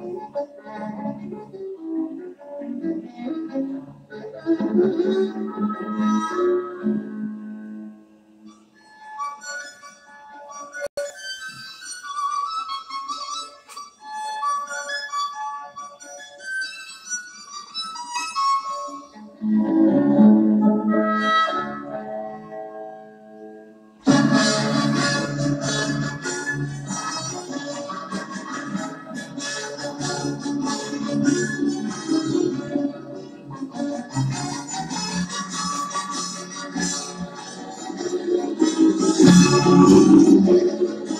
Thank you. Música